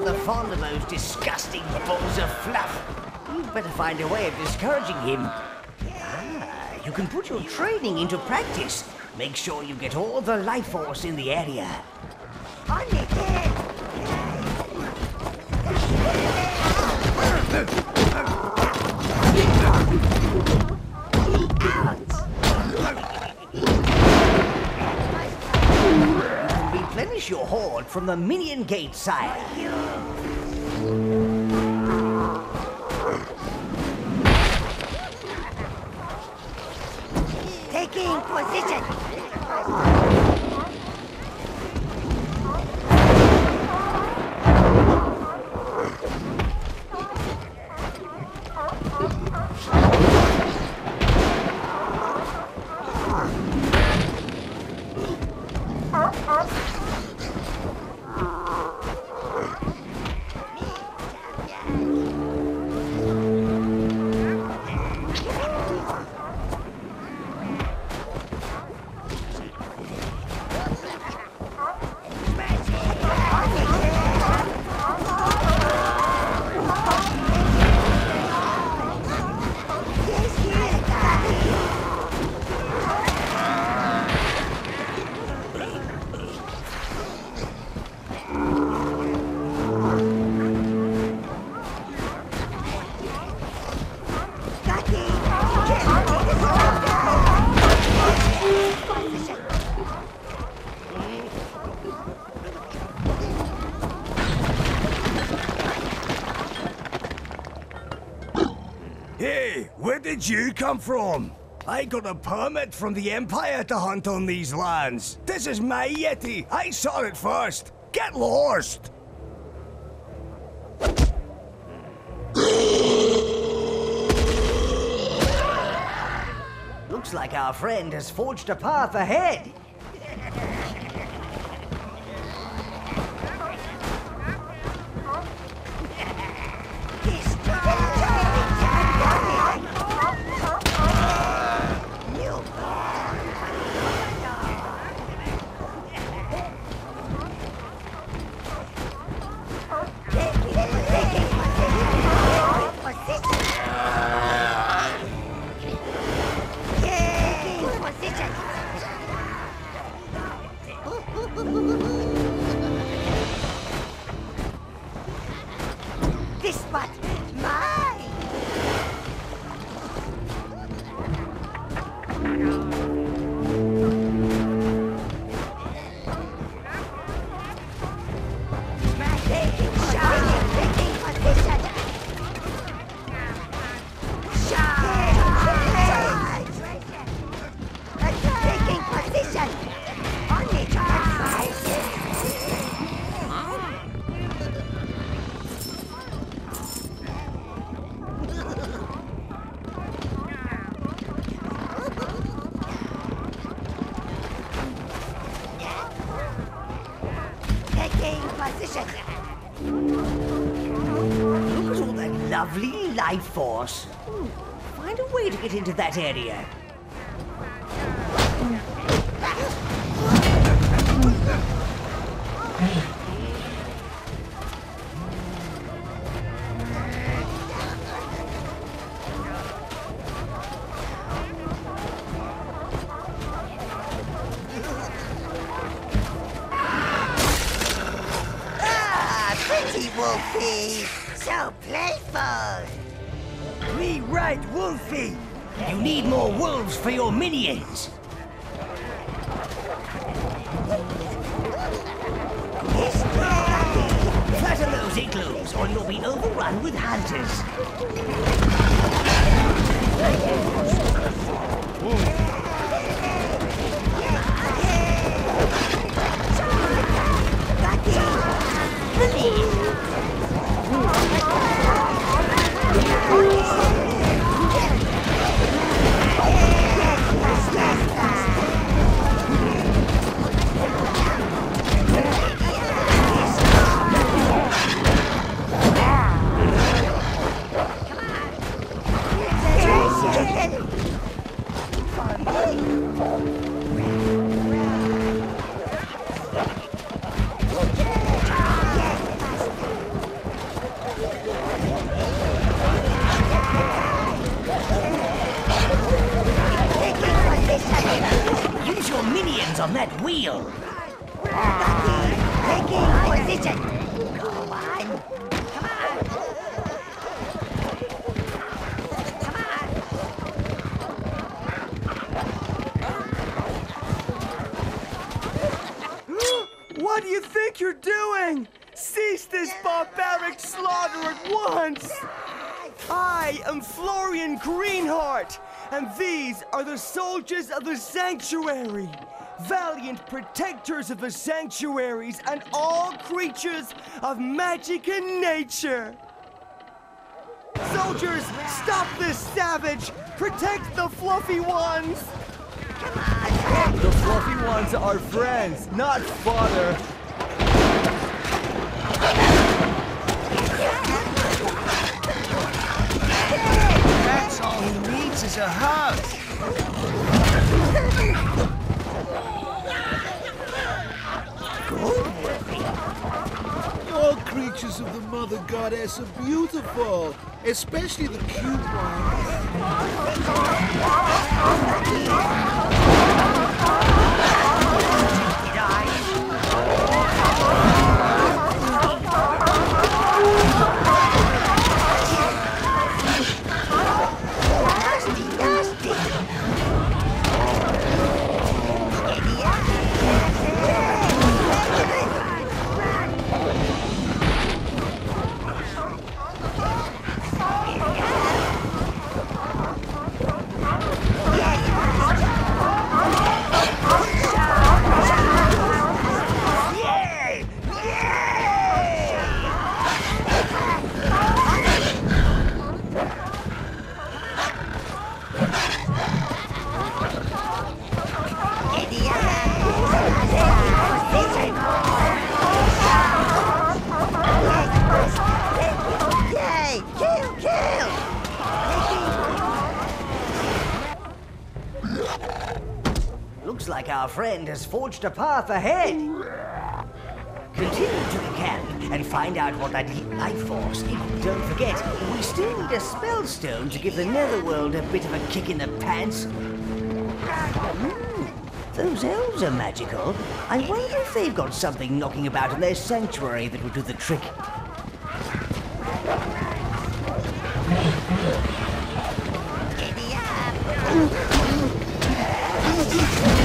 rather fond of those disgusting balls of fluff. You'd better find a way of discouraging him. Ah, you can put your training into practice. Make sure you get all the life force in the area. On your from the minion gate, sire. Hey, where did you come from? I got a permit from the Empire to hunt on these lands. This is my Yeti. I saw it first. Get lost! Looks like our friend has forged a path ahead. Lovely life force. Hmm, Find a way to get into that area. Ah, pretty Wolfie. So playful. We right, Wolfie! You need more wolves for your minions. Flatten those igloos or you'll be overrun with hunters. Wheel. Taking position. Come on. Come on. Come on. What do you think you're doing? Cease this barbaric slaughter at once! I am Florian Greenheart, and these are the soldiers of the sanctuary. Valiant protectors of the sanctuaries and all creatures of magic and nature. Soldiers, stop this savage! Protect the fluffy ones! Come on! The fluffy ones are friends, not fodder. That's all he needs is a hug. All creatures of the Mother Goddess are beautiful, especially the cute ones. friend has forged a path ahead. Continue to the camp and find out what that life force. Don't forget, we still need a spell stone to give the netherworld a bit of a kick in the pants. Mm, those elves are magical. I wonder if they've got something knocking about in their sanctuary that will do the trick. Giddy up!